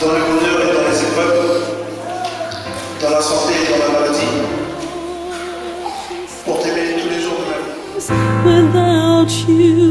dans le bonheur et dans les épreuves, dans la santé et dans la maladie, pour t'aimer tous les jours de ma vie. Without you.